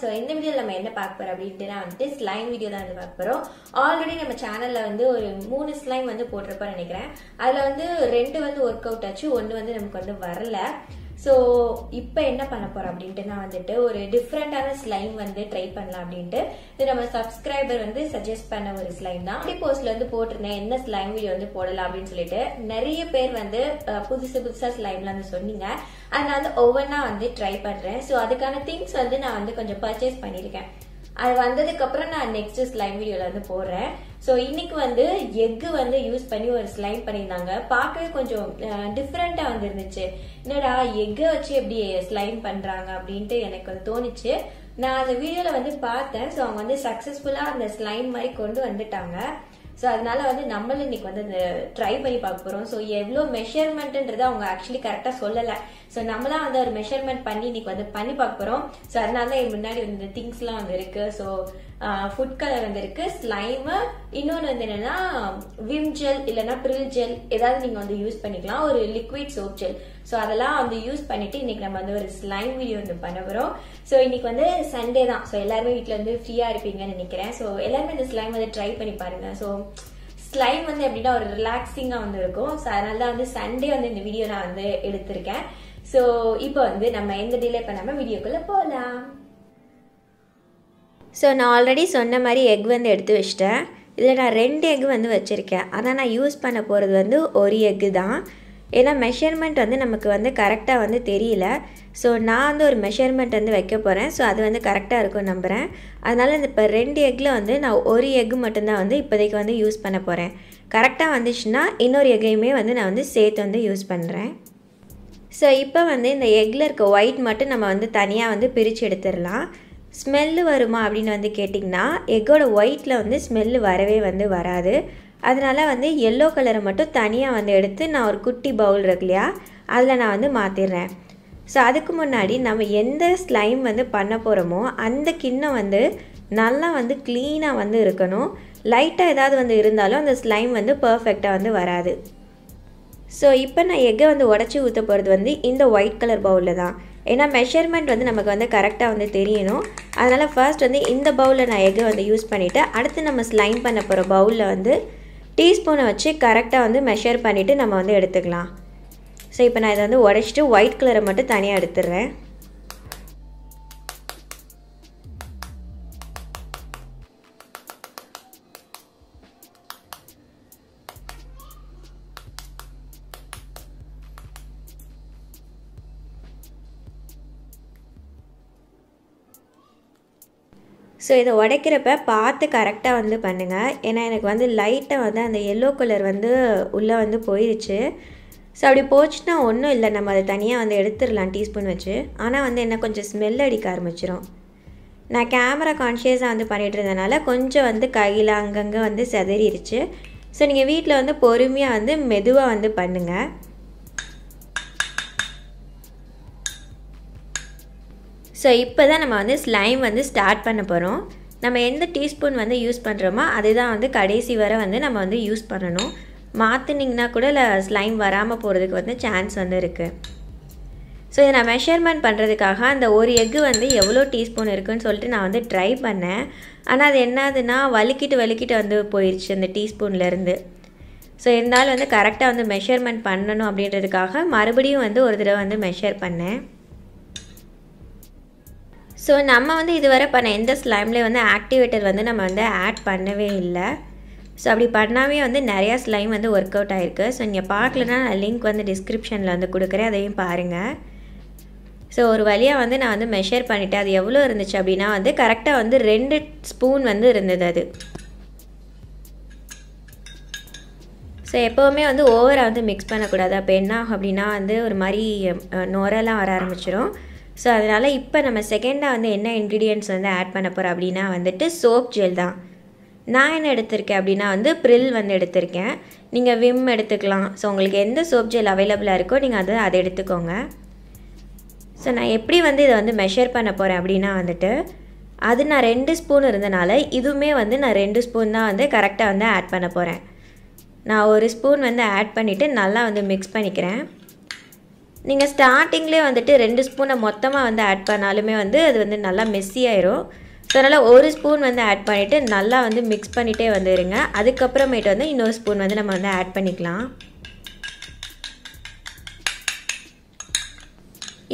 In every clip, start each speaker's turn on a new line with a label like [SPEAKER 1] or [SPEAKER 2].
[SPEAKER 1] So இந்த வீடியோவில் நம்ம என்ன பார்க்க போறோம் அப்படின்ட்டுனா வந்துட்டு ஸ்லைம் வீடியோ தான் வந்து பார்க்க போறோம். ஆல்ரெடி நம்ம சேனல்ல வந்து ஒரு மூணு ஸ்லைம் வந்து போட்டிருப்போம் நினைக்கிறேன். அதுல வந்து ரெண்டு வந்து ஒர்க் அவுட் ஆச்சு ஒன்று வந்து நமக்கு வந்து வரல. ஸோ இப்போ என்ன பண்ண போறோம் அப்படின்ட்டு நான் வந்துட்டு ஒரு டிஃப்ரெண்டான ஸ்லைம் வந்து ட்ரை பண்ணலாம் அப்படின்ட்டு இது நம்ம சப்ஸ்கிரைபர் வந்து சஜஸ்ட் பண்ண ஒரு ஸ்லைம் தான். அப்படி போஸ்ட்ல வந்து போட்டிருந்தேன் என்ன ஸ்லைம் வீடியோ வந்து போடலாம் அப்படின்னு சொல்லிட்டு. நிறைய பேர் வந்து புதுசு புதுசா ஸ்லைம்ல வந்து சொன்னீங்க. அதை நான் வந்து ஒவ்வொன்றா வந்து ட்ரை பண்றேன். ஸோ அதுக்கான திங்ஸ் வந்து நான் வந்து கொஞ்சம் பர்ச்சேஸ் பண்ணியிருக்கேன். அது வந்ததுக்கு அப்புறம் நான் நெக்ஸ்ட் ஸ்லைம் வீடியோல வந்து போடுறேன். ஸோ இன்னைக்கு வந்து எக்கு வந்து யூஸ் பண்ணி ஒரு ஸ்லைம் பண்ணியிருந்தாங்க. பார்க்கவே கொஞ்சம் டிஃப்ரெண்ட்டாக வந்துருந்துச்சு. என்னடா எக்கை வச்சு எப்படி ஸ்லைம் பண்ணுறாங்க அப்படின்ட்டு எனக்கு வந்து தோணுச்சு. நான் அந்த வீடியோவில் வந்து பார்த்தேன். ஸோ அவங்க வந்து சக்ஸஸ்ஃபுல்லாக அந்த ஸ்லைம் மாதிரி கொண்டு வந்துட்டாங்க. ஸோ அதனால வந்து நம்மளும் இன்னைக்கு வந்து அந்த ட்ரை பண்ணி பார்க்க போறோம். ஸோ எவ்வளோ மெஷர்மெண்ட்ன்றது அவங்க ஆக்சுவலி கரெக்டாக சொல்லலை. ஸோ நம்மளாம் வந்து ஒரு மெஷர்மெண்ட் பண்ணி இன்னைக்கு வந்து பண்ணி பார்க்க போறோம். ஸோ அதனால தான் முன்னாடி வந்து திங்ஸ்லாம் வந்து இருக்கு ஸோ ஃபுட் கலர் வந்து இருக்கு ஸ்லைமு இன்னொன்று வந்து என்னன்னா விம் ஜெல் இல்லைன்னா ப்ரில் ஜெல் ஏதாவது நீங்க வந்து யூஸ் பண்ணிக்கலாம். ஒரு லிக்விட் சோப் ஜெல் ஸோ அதெல்லாம் வந்து யூஸ் பண்ணிட்டு இன்னைக்கு நம்ம வந்து ஒரு ஸ்லைம் வீடியோ வந்து பண்ண போகிறோம் ஸோ இன்னைக்கு வந்து சண்டே தான். ஸோ எல்லாருமே வீட்டில் வந்து ஃப்ரீயாக இருப்பீங்கன்னு நினைக்கிறேன். ஸோ எல்லாருமே இந்த ஸ்லைம் வந்து ட்ரை பண்ணி பாருங்க. ஸோ ஸ்லைம் வந்து எப்படின்னா ஒரு ரிலாக்ஸிங்காக வந்து இருக்கும். ஸோ அதனால தான் வந்து சண்டே வந்து இந்த வீடியோ நான் வந்து எடுத்திருக்கேன். ஸோ இப்போ வந்து நம்ம எந்த டிலே பண்ணாமல் வீடியோக்குள்ளே போகலாம் ஸோ நான் ஆல்ரெடி சொன்ன மாதிரி எக் வந்து எடுத்து வச்சிட்டேன். இதில் நான் ரெண்டு எக் வந்து வச்சுருக்கேன். அதான் நான் யூஸ் பண்ண போகிறது வந்து ஒரு எக்கு தான். ஏன்னா மெஷர்மெண்ட் வந்து நமக்கு வந்து கரெக்டாக வந்து தெரியல. ஸோ நான் வந்து ஒரு மெஷர்மெண்ட் வந்து வைக்க போகிறேன் ஸோ அது வந்து கரெக்டாக இருக்கும் நம்புகிறேன் அதனால் இந்த இப்போ ரெண்டு எக்கில் வந்து நான் ஒரு எக் மட்டும்தான் வந்து இப்போதைக்கு வந்து யூஸ் பண்ண போகிறேன் கரெக்டாக வந்துச்சுன்னா இன்னொரு எக்கையுமே வந்து நான் வந்து சேர்த்து வந்து யூஸ் பண்ணுறேன் ஸோ இப்போ வந்து இந்த எக்கில் இருக்க ஒயிட் மட்டும் நம்ம வந்து தனியாக வந்து பிரித்து எடுத்துடலாம். ஸ்மெல்லு வருமா அப்படின்னு வந்து கேட்டிங்கன்னா எக்கோட ஒயிட்டில் வந்து ஸ்மெல்லு வரவே வந்து வராது. அதனால் வந்து எல்லோ கலரை மட்டும் தனியாக வந்து எடுத்து நான் ஒரு குட்டி பவுல் இருக்கு இல்லையா? அதில் நான் வந்து மாற்றிடுறேன் ஸோ அதுக்கு முன்னாடி நம்ம எந்த ஸ்லைம் வந்து பண்ண போகிறோமோ அந்த கிண்ணம் வந்து நல்லா வந்து க்ளீனாக வந்து இருக்கணும். லைட்டாக ஏதாவது வந்து இருந்தாலும் அந்த ஸ்லைம் வந்து பர்ஃபெக்டாக வந்து வராது. ஸோ இப்போ நான் எக்கை வந்து உடச்சி ஊற்ற போகிறது வந்து இந்த ஒயிட் கலர் பவுலில் தான். ஏன்னா மெஷர்மெண்ட் வந்து நமக்கு வந்து கரெக்டாக வந்து தெரியணும். அதனால் ஃபர்ஸ்ட் வந்து இந்த பவுலில் நான் எக்கை வந்து யூஸ் பண்ணிவிட்டு அடுத்து நம்ம ஸ்லைம் பண்ண போகிற பவுலில் வந்து டீஸ்பூனை வச்சு கரெக்டாக வந்து மெஷர் பண்ணிவிட்டு நம்ம வந்து எடுத்துக்கலாம். ஸோ இப்போ நான் இதை வந்து உடச்சிட்டு ஒயிட் கலரை மட்டும் தனியாக எடுத்துடுறேன். ஸோ இதை உடைக்கிறப்ப பார்த்து கரெக்டாக வந்து பண்ணுங்கள் ஏன்னா எனக்கு வந்து லைட்டாக வந்து அந்த எல்லோ கலர் வந்து உள்ளே வந்து போயிடுச்சு ஸோ அப்படி போச்சுன்னா ஒன்றும் இல்லை. நம்ம அதை தனியாக வந்து எடுத்துடலாம் டீஸ்பூன் வச்சு. ஆனால் வந்து என்ன கொஞ்சம் ஸ்மெல் அடிக்க ஆரம்பிச்சிடும் நான் கேமரா கான்ஷியஸாக வந்து பண்ணிகிட்டு இருந்தனால கொஞ்சம் வந்து கையில் அங்கங்கே வந்து செதறிடுச்சு ஸோ நீங்கள் வீட்டில் வந்து பொறுமையாக வந்து மெதுவாக வந்து பண்ணுங்கள் ஸோ இப்போ தான் நம்ம வந்து ஸ்லைம் வந்து ஸ்டார்ட் பண்ண போகிறோம் நம்ம எந்த டீஸ்பூன் வந்து யூஸ் பண்ணுறோமோ அதுதான் வந்து கடைசி வரை வந்து நம்ம வந்து யூஸ் பண்ணணும். மாற்றினீங்கன்னா கூட இல்லை ஸ்லைம் வராமல் போகிறதுக்கு வந்து சான்ஸ் வந்து இருக்குது ஸோ இதை நான் மெஷர்மெண்ட் பண்ணுறதுக்காக அந்த ஒரு எக்கு வந்து எவ்வளோ டீஸ்பூன் இருக்குதுன்னு சொல்லிட்டு நான் வந்து ட்ரை பண்ணேன். ஆனால் அது என்னதுன்னா வலிக்கிட்டு வலிக்கிட்டு வந்து போயிடுச்சு அந்த டீஸ்பூன்லேருந்து ஸோ இருந்தாலும் வந்து கரெக்டாக வந்து மெஷர்மெண்ட் பண்ணணும் அப்படின்றதுக்காக மறுபடியும் வந்து ஒரு தடவை வந்து மெஷர் பண்ணேன். ஸோ நம்ம வந்து இதுவரை பண்ண எந்த ஸ்லைம்லேயும் வந்து ஆக்டிவேட்டர் வந்து நம்ம வந்து ஆட் பண்ணவே இல்லை. ஸோ அப்படி பண்ணாமே வந்து நிறையா ஸ்லைம் வந்து ஒர்க் அவுட் ஆகிருக்கு ஸோ நீங்கள் பார்க்கலன்னா நான் லிங்க் வந்து டிஸ்கிரிப்ஷனில் வந்து கொடுக்குறேன். அதையும் பாருங்கள் ஸோ ஒரு வழியாக வந்து நான் வந்து மெஷர் பண்ணிவிட்டேன் அது எவ்வளோ இருந்துச்சு அப்படின்னா வந்து கரெக்டாக வந்து ரெண்டு ஸ்பூன் வந்து இருந்தது அது. ஸோ எப்போவுமே வந்து ஓவராக வந்து மிக்ஸ் பண்ணக்கூடாது. அப்போ என்ன ஆகும் அப்படின்னா வந்து ஒரு மாதிரி நோரெல்லாம் நுரெல்லாம் வர ஆரம்பிச்சிடும் ஸோ அதனால் இப்போ நம்ம செகண்டாக வந்து என்ன இன்க்ரீடியன்ட்ஸ் வந்து ஆட் பண்ண போகிறோம் அப்படின்னா வந்துட்டு சோப் ஜெல் தான். நான் என்ன எடுத்திருக்கேன் அப்படின்னா வந்து ப்ரில் வந்து எடுத்திருக்கேன். நீங்கள் விம் எடுத்துக்கலாம். ஸோ உங்களுக்கு எந்த சோப் ஜெல் அவைலபிளாக இருக்கோ நீங்கள் அது அதை எடுத்துக்கோங்க. ஸோ நான் எப்படி வந்து இதை வந்து மெஷர் பண்ண போகிறேன் அப்படின்னா வந்துட்டு அது நான் ரெண்டு ஸ்பூன் இருந்தனால இதுவுமே வந்து நான் ரெண்டு ஸ்பூன் தான் வந்து கரெக்டாக வந்து ஆட் பண்ண போகிறேன் நான் ஒரு ஸ்பூன் வந்து ஆட் பண்ணிவிட்டு நல்லா வந்து மிக்ஸ் பண்ணிக்கிறேன். நீங்கள் ஸ்டார்டிங்லேயே வந்துட்டு ரெண்டு ஸ்பூனை மொத்தமாக வந்து ஆட் பண்ணாலுமே வந்து அது வந்து நல்லா மெஸ்ஸி ஆயிரும். ஸோ அதனால் ஒரு ஸ்பூன் வந்து ஆட் பண்ணிவிட்டு நல்லா வந்து மிக்ஸ் பண்ணிகிட்டே வந்துடுங்க அதுக்கப்புறமேட்டு வந்து இன்னொரு ஸ்பூன் வந்து நம்ம வந்து ஆட் பண்ணிக்கலாம்.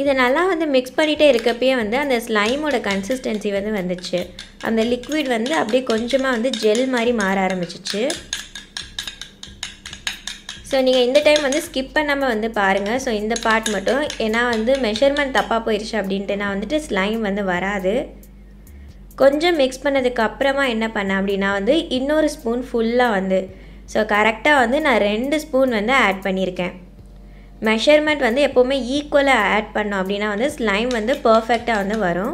[SPEAKER 1] இதை நல்லா வந்து மிக்ஸ் பண்ணிகிட்டே இருக்கப்பயே வந்து அந்த ஸ்லைமோட கன்சிஸ்டன்சி வந்து வந்துச்சு. அந்த லிக்விட் வந்து அப்படியே கொஞ்சமாக வந்து ஜெல் மாதிரி மாற ஆரம்பிச்சிச்சு. ஸோ நீங்கள் இந்த டைம் வந்து ஸ்கிப் பண்ணாமல் வந்து பாருங்கள் ஸோ இந்த பார்ட் மட்டும். ஏன்னா வந்து மெஷர்மெண்ட் தப்பாக போயிடுச்சு அப்படின்ட்டு. நான் வந்துட்டு ஸ்லைம் வந்து வராது. கொஞ்சம் மிக்ஸ் பண்ணதுக்கு அப்புறமா என்ன பண்ணேன் அப்படின்னா வந்து இன்னொரு ஸ்பூன் ஃபுல்லாக வந்து. ஸோ கரெக்டாக வந்து நான் ரெண்டு ஸ்பூன் வந்து ஆட் பண்ணியிருக்கேன். மெஷர்மெண்ட் வந்து எப்போவுமே ஈக்குவலாக ஆட் பண்ணோம் அப்படின்னா வந்து ஸ்லைம் வந்து பர்ஃபெக்டாக வந்து வரும்.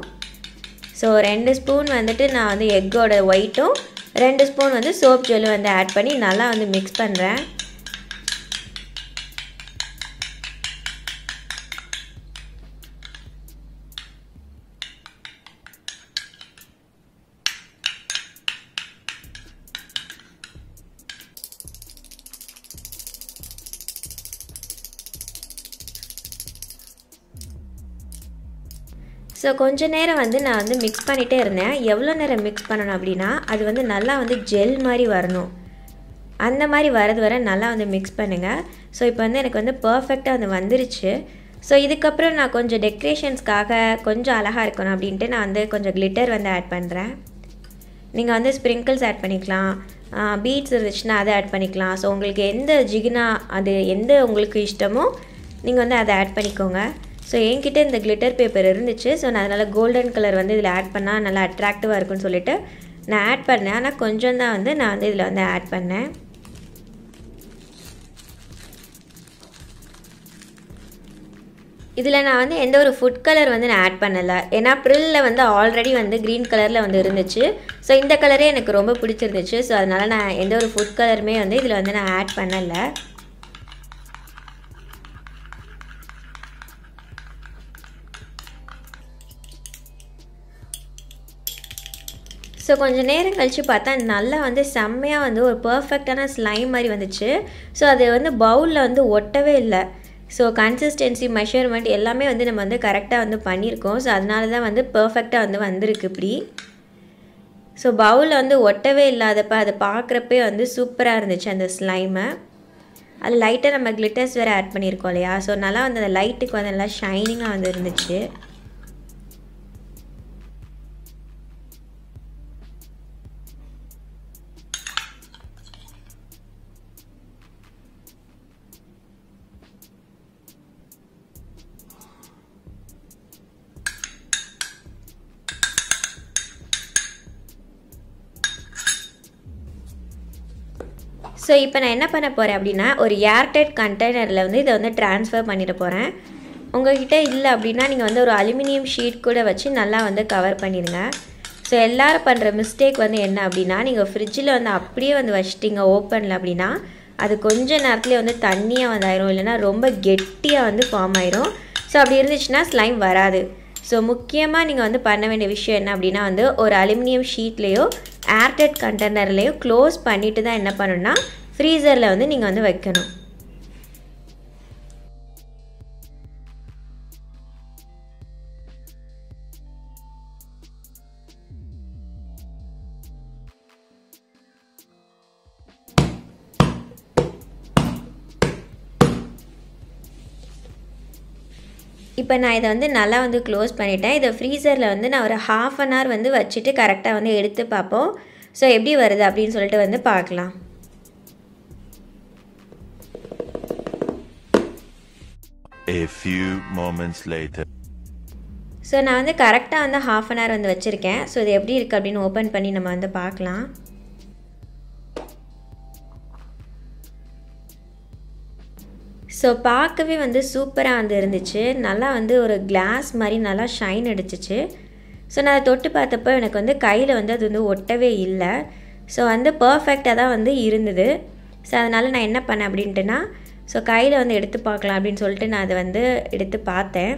[SPEAKER 1] ஸோ ரெண்டு ஸ்பூன் வந்துட்டு நான் வந்து எக்கோட ஒயிட்டும் ரெண்டு ஸ்பூன் வந்து சோப் ஜெல்லும் வந்து ஆட் பண்ணி நல்லா வந்து மிக்ஸ் பண்ணுறேன் ஸோ கொஞ்ச நேரம் வந்து நான் வந்து மிக்ஸ் பண்ணிகிட்டே இருந்தேன். எவ்வளோ நேரம் மிக்ஸ் பண்ணணும் அப்படின்னா அது வந்து நல்லா வந்து ஜெல் மாதிரி வரணும். அந்த மாதிரி வரது வர நல்லா வந்து மிக்ஸ் பண்ணுங்கள் ஸோ இப்போ வந்து எனக்கு வந்து பர்ஃபெக்டாக வந்து வந்துருச்சு. ஸோ இதுக்கப்புறம் நான் கொஞ்சம் டெக்கரேஷன்ஸ்க்காக கொஞ்சம் அழகாக இருக்கணும் அப்படின்ட்டு நான் வந்து கொஞ்சம் கிளிட்டர் வந்து ஆட் பண்ணுறேன் நீங்கள் வந்து ஸ்ப்ரிங்கிள்ஸ் ஆட் பண்ணிக்கலாம். பீட்ஸ் இருந்துச்சுன்னா அதை ஆட் பண்ணிக்கலாம். ஸோ உங்களுக்கு எந்த ஜிகினா அது எந்த உங்களுக்கு இஷ்டமோ நீங்கள் வந்து அதை ஆட் பண்ணிக்கோங்க. ஸோ என்கிட்ட இந்த கிளிட்டர் பேப்பர் இருந்துச்சு. ஸோ நான் அதனால் கோல்டன் கலர் வந்து இதில் ஆட் பண்ணால் நல்லா அட்ராக்டிவாக இருக்குன்னு சொல்லிட்டு நான் ஆட் பண்ணேன். ஆனால் கொஞ்சம் தான் வந்து நான் வந்து இதில் வந்து ஆட் பண்ணேன். இதில் நான் வந்து எந்த ஒரு ஃபுட் கலர் வந்து நான் ஆட் பண்ணலை. ஏன்னா ப்ரில்லில் வந்து ஆல்ரெடி வந்து க்ரீன் கலரில் வந்து இருந்துச்சு. ஸோ இந்த கலரே எனக்கு ரொம்ப பிடிச்சிருந்துச்சு. ஸோ அதனால் நான் எந்த ஒரு ஃபுட் கலருமே வந்து இதில் வந்து நான் ஆட் பண்ணலை. ஸோ கொஞ்சம் நேரம் கழித்து பார்த்தா நல்லா வந்து செம்மையாக வந்து ஒரு பர்ஃபெக்டான ஸ்லைம் மாதிரி வந்துச்சு. ஸோ அது வந்து பவுலில் வந்து ஒட்டவே இல்லை. ஸோ கன்சிஸ்டன்சி மெஷர்மெண்ட் எல்லாமே வந்து நம்ம வந்து கரெக்டாக வந்து பண்ணியிருக்கோம். ஸோ அதனால தான் வந்து பர்ஃபெக்டாக வந்து வந்திருக்கு இப்படி. ஸோ பவுலில் வந்து ஒட்டவே இல்லாதப்ப அதை பார்க்குறப்பே வந்து சூப்பராக இருந்துச்சு அந்த ஸ்லைமை அதில் லைட்டாக நம்ம கிளிட்டர்ஸ் வேறு ஆட் பண்ணியிருக்கோம் இல்லையா? ஸோ நல்லா வந்து அந்த லைட்டுக்கு வந்து நல்லா ஷைனிங்காக வந்து இருந்துச்சு. ஸோ இப்போ நான் என்ன பண்ண போகிறேன் அப்படின்னா ஒரு ஏர்டைட் கண்டெய்னரில் வந்து இதை வந்து ட்ரான்ஸ்ஃபர் பண்ணிட போகிறேன் உங்கள்கிட்ட இல்லை அப்படின்னா நீங்கள் வந்து ஒரு அலுமினியம் ஷீட் கூட வச்சு நல்லா வந்து கவர் பண்ணிடுங்க. ஸோ எல்லோரும் பண்ணுற மிஸ்டேக் வந்து என்ன அப்படின்னா நீங்கள் ஃப்ரிட்ஜில் வந்து அப்படியே வந்து வச்சிட்டிங்க ஓப்பனில் அப்படின்னா அது கொஞ்ச நேரத்துலேயே வந்து தண்ணியாக வந்து ஆயிரும். இல்லைனா ரொம்ப கெட்டியாக வந்து ஃபார்ம் ஆயிரும். ஸோ அப்படி இருந்துச்சுன்னா ஸ்லைம் வராது. ஸோ முக்கியமாக நீங்கள் வந்து பண்ண வேண்டிய விஷயம் என்ன அப்படின்னா வந்து ஒரு அலுமினியம் ஷீட்லேயோ ஏர்டெட் கண்டெய்னர்லேயோ க்ளோஸ் பண்ணிவிட்டு தான் என்ன பண்ணணும்னா ஃப்ரீசரில் வந்து நீங்கள் வந்து வைக்கணும். இப்போ நான் இதை வந்து நல்லா வந்து க்ளோஸ் பண்ணிட்டேன். இதை ஃப்ரீசரில் வந்து நான் ஒரு ஹாஃப் அன் ஹவர் வந்து வச்சுட்டு கரெக்டாக வந்து எடுத்து பார்ப்போம். ஸோ எப்படி வருது அப்படின்னு சொல்லிட்டு வந்து பார்க்கலாம்.
[SPEAKER 2] A few moments later.
[SPEAKER 1] So நான் வந்து கரெக்டாக வந்து ஹாஃப் அன் ஹவர் வந்து வச்சுருக்கேன். ஸோ இது எப்படி இருக்குது அப்படின்னு ஓப்பன் பண்ணி நம்ம வந்து பார்க்கலாம். ஸோ பார்க்கவே வந்து சூப்பராக வந்து இருந்துச்சு. நல்லா வந்து ஒரு கிளாஸ் மாதிரி நல்லா ஷைன் அடிச்சிச்சு. ஸோ நான் அதை தொட்டு பார்த்தப்போ எனக்கு வந்து கையில் வந்து அது வந்து ஒட்டவே இல்லை. ஸோ வந்து பர்ஃபெக்டாக தான் வந்து இருந்தது. ஸோ அதனால் நான் என்ன பண்ணேன் அப்படின்ட்டுனா ஸோ கையில் வந்து எடுத்து பார்க்கலாம் அப்படின்னு சொல்லிட்டு நான் அதை வந்து எடுத்து பார்த்தேன்.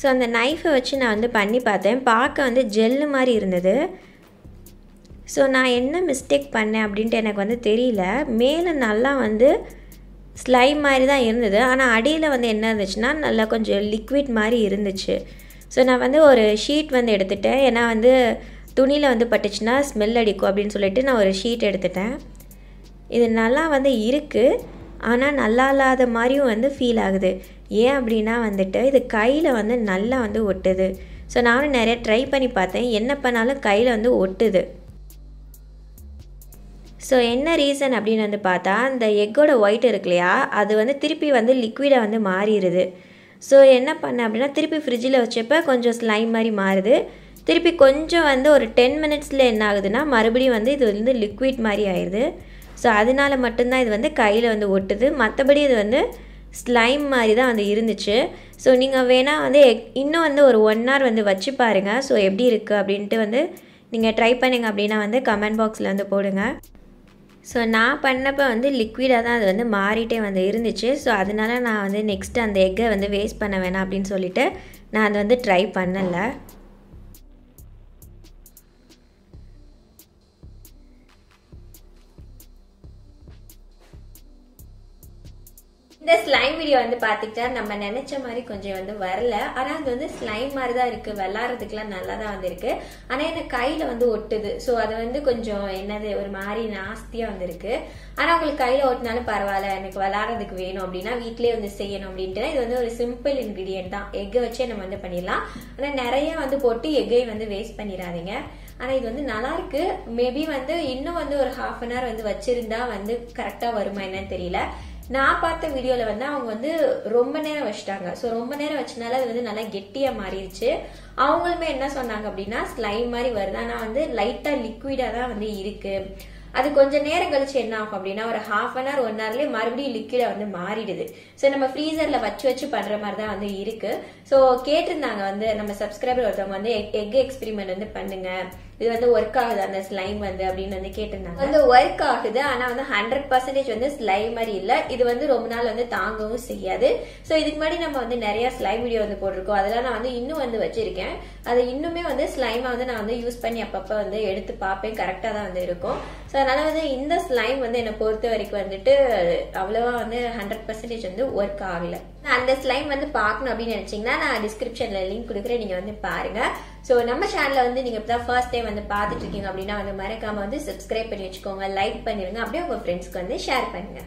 [SPEAKER 1] ஸோ அந்த நைஃபை வச்சு நான் வந்து பண்ணி பார்த்தேன். பார்க்க வந்து ஜெல்லு மாதிரி இருந்தது. ஸோ நான் என்ன மிஸ்டேக் பண்ணேன் அப்படின்ட்டு எனக்கு வந்து தெரியல. மேலே நல்லா வந்து ஸ்லைம் மாதிரி தான் இருந்தது. ஆனால் அடியில் வந்து என்ன இருந்துச்சுன்னா நல்லா கொஞ்சம் லிக்விட் மாதிரி இருந்துச்சு. ஸோ நான் வந்து ஒரு ஷீட் வந்து எடுத்துட்டேன். ஏன்னா வந்து துணியில் வந்து பட்டுச்சுன்னா ஸ்மெல் அடிக்கும் அப்படின்னு சொல்லிட்டு நான் ஒரு ஷீட் எடுத்துட்டேன். இது நல்லா வந்து இருக்குது ஆனால் நல்லா இல்லாத மாதிரியும் வந்து ஃபீல் ஆகுது. ஏன் அப்படின்னா வந்துட்டு இது கையில் வந்து நல்லா வந்து ஒட்டுது. ஸோ நானும் நிறைய ட்ரை பண்ணி பார்த்தேன். என்ன பண்ணாலும் கையில் வந்து ஒட்டுது. ஸோ என்ன ரீசன் அப்படின்னு வந்து பார்த்தா அந்த எக்கோட ஒயிட் இருக்கு இல்லையா அது வந்து திருப்பி வந்து லிக்விடாக வந்து மாறிடுது ஸோ என்ன பண்ணேன் அப்படின்னா திருப்பி ஃப்ரிட்ஜில் வச்சப்போ கொஞ்சம் ஸ்லைம் மாதிரி மாறுது. திருப்பி கொஞ்சம் வந்து ஒரு டென் மினிட்ஸில் என்ன ஆகுதுன்னா மறுபடியும் வந்து இது வந்து லிக்விட் மாதிரி ஆயிடுது ஸோ அதனால மட்டும்தான் இது வந்து கையில் வந்து ஒட்டுது. மற்றபடி இது வந்து ஸ்லைம் மாதிரி தான் வந்து இருந்துச்சு. ஸோ நீங்கள் வேணால் வந்து இன்னும் வந்து ஒரு ஒன் ஹவர் வந்து வச்சு பாருங்கள் ஸோ எப்படி இருக்குது அப்படின்ட்டு வந்து நீங்கள் ட்ரை பண்ணிங்க அப்படின்னா வந்து கமெண்ட் பாக்ஸில் வந்து போடுங்க. ஸோ நான் பண்ணப்போ வந்து லிக்விடாக தான் அது வந்து மாறிட்டே வந்து இருந்துச்சு. ஸோ அதனால நான் வந்து நெக்ஸ்ட்டு அந்த எக்கை வந்து வேஸ்ட் பண்ண வேணாம் அப்படின்னு சொல்லிட்டு நான் அதை வந்து ட்ரை பண்ணலை. இந்த ஸ்லைம் வீடியோ வந்து பார்த்துக்கிட்டா நம்ம நினைச்ச மாதிரி கொஞ்சம் வந்து வரல. ஆனா அது வந்து ஸ்லைம் மாதிரி தான் இருக்கு. விளாட்றதுக்குலாம் நல்லா தான் வந்திருக்கு. ஆனால் ஆனா எனக்கு கையில வந்து ஒட்டுது. ஸோ அது வந்து கொஞ்சம் என்னது ஒரு மாதிரி நாஸ்தியா வந்திருக்கு. ஆனா உங்களுக்கு கையில ஒட்டினாலும் பரவாயில்ல. எனக்கு விளாட்றதுக்கு வேணும் அப்படின்னா வீட்லயே வந்து செய்யணும் அப்படின்ட்டு. இது வந்து ஒரு சிம்பிள் இன்கிரீடியன்ட் தான். எக்கை வச்சே நம்ம வந்து பண்ணிடலாம். ஆனா நிறைய வந்து போட்டு எக்கையும் வந்து வேஸ்ட் பண்ணிடாதீங்க. ஆனா இது வந்து நல்லா இருக்கு. மேபி வந்து இன்னும் வந்து ஒரு ஹாஃப் அன் ஹவர் வந்து வச்சிருந்தா வந்து கரெக்டா வருமா என்னன்னு தெரியல. நான் பார்த்த வீடியோல வந்து அவங்க வந்து ரொம்ப நேரம் வச்சுட்டாங்க. ஸோ ரொம்ப நேரம் வச்சனால அது வந்து நல்லா கெட்டியா மாறிடுச்சு. அவங்களுமே என்ன சொன்னாங்க அப்படின்னா ஸ்லைம் மாதிரி வருது. ஆனா வந்து லைட்டா லிக்விடா தான் வந்து இருக்கு. அது கொஞ்சம் நேரம் கழிச்சு என்ன ஆகும் அப்படின்னா ஒரு ஹாஃப் அன் ஹவர் ஒன் ஹவர்லேயே மறுபடியும் லிக்விடா வந்து மாறிடுது. ஸோ நம்ம ஃப்ரீசர்ல வச்சு வச்சு பண்ற மாதிரி தான் வந்து இருக்கு. ஸோ கேட்டிருந்தாங்க வந்து நம்ம சப்ஸ்கிரைபர் ஒருத்தவங்க வந்து எக் எக்ஸ்பெரிமெண்ட் வந்து பண்ணுங்க. இது வந்து ஒர்க் ஆகுது அந்த ஸ்லைம் வந்து அப்படின்னு வந்து கேட்டிருந்தாங்க. வந்து ஒர்க் ஆகுது ஆனா வந்து ஹண்ட்ரட் பர்சன்டேஜ் வந்து ஸ்லைம் மாதிரி இல்ல. இது வந்து ரொம்ப நாள் வந்து தாங்கவும் செய்யாது. ஸோ இதுக்கு முன்னாடி நம்ம வந்து நிறைய ஸ்லைம் வீடியோ வந்து போட்டிருக்கோம். அதெல்லாம் நான் வந்து இன்னும் வந்து வச்சிருக்கேன். அது இன்னுமே வந்து ஸ்லைமா வந்து நான் வந்து யூஸ் பண்ணி அப்பப்ப வந்து எடுத்து பார்ப்பேன். கரெக்டா தான் வந்து இருக்கும். ஸோ அதனால வந்து இந்த ஸ்லைம் வந்து என்னை பொறுத்த வரைக்கும் வந்துட்டு அவ்வளவா வந்து ஹண்ட்ரட் பர்சன்டேஜ் வந்து ஒர்க் ஆகல. அந்த ஸ்லைம் வந்து பார்க்கணும் அப்படின்னு நினைச்சீங்கன்னா நான் டிஸ்கிரிப்ஷன்ல லிங்க் கொடுக்குறேன். நீங்க வந்து பாருங்க. ஸோ நம்ம சேனலில் வந்து நீங்கள் இப்போ தான் ஃபர்ஸ்ட் டைம் வந்து பார்த்துட்டு இருக்கீங்க அப்படின்னா வந்து மறக்காமல் வந்து சப்ஸ்கிரைப் பண்ணி வச்சுக்கோங்க லைக் பண்ணிடுங்க அப்படியே உங்கள் ஃப்ரெண்ட்ஸ்க்கு வந்து ஷேர் பண்ணுங்கள்